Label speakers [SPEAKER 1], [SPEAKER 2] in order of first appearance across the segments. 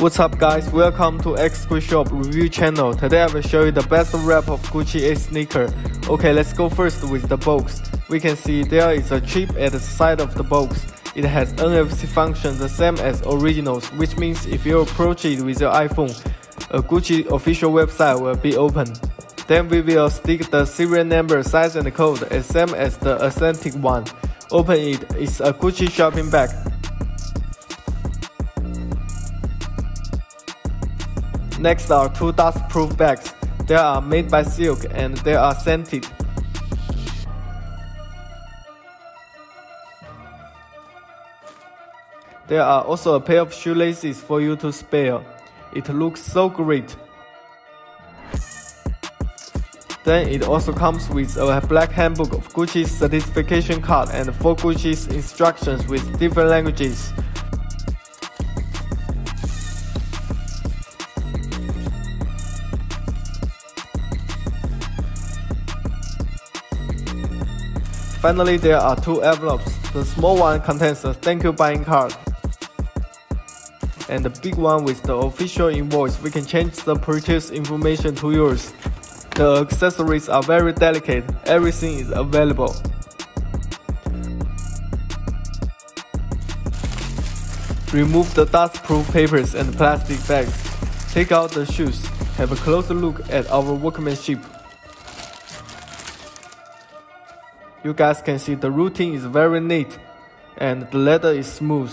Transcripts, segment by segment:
[SPEAKER 1] What's up guys, welcome to X Gucci Shop review channel. Today I will show you the best wrap of Gucci Ace sneaker. Okay, let's go first with the box. We can see there is a chip at the side of the box. It has NFC function the same as originals, which means if you approach it with your iPhone, a Gucci official website will be open. Then we will stick the serial number, size and code as same as the authentic one. Open it, it's a Gucci shopping bag. Next are two dust-proof bags. They are made by silk and they are scented. There are also a pair of shoelaces for you to spare. It looks so great. Then it also comes with a black handbook of Gucci's certification card and four Gucci's instructions with different languages. Finally, there are two envelopes. The small one contains a thank you buying card. And the big one with the official invoice, we can change the purchase information to yours. The accessories are very delicate, everything is available. Remove the dust-proof papers and plastic bags. Take out the shoes. Have a closer look at our workmanship. You guys can see the routing is very neat and the leather is smooth.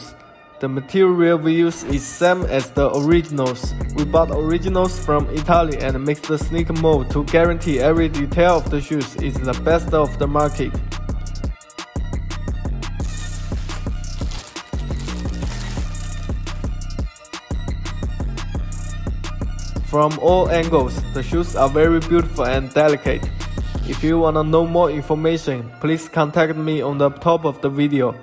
[SPEAKER 1] The material we use is same as the originals. We bought originals from Italy and mixed the sneaker mold to guarantee every detail of the shoes is the best of the market. From all angles, the shoes are very beautiful and delicate. If you wanna know more information, please contact me on the top of the video.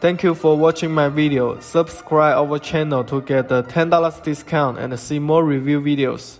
[SPEAKER 1] Thank you for watching my video. Subscribe our channel to get the $10 discount and see more review videos.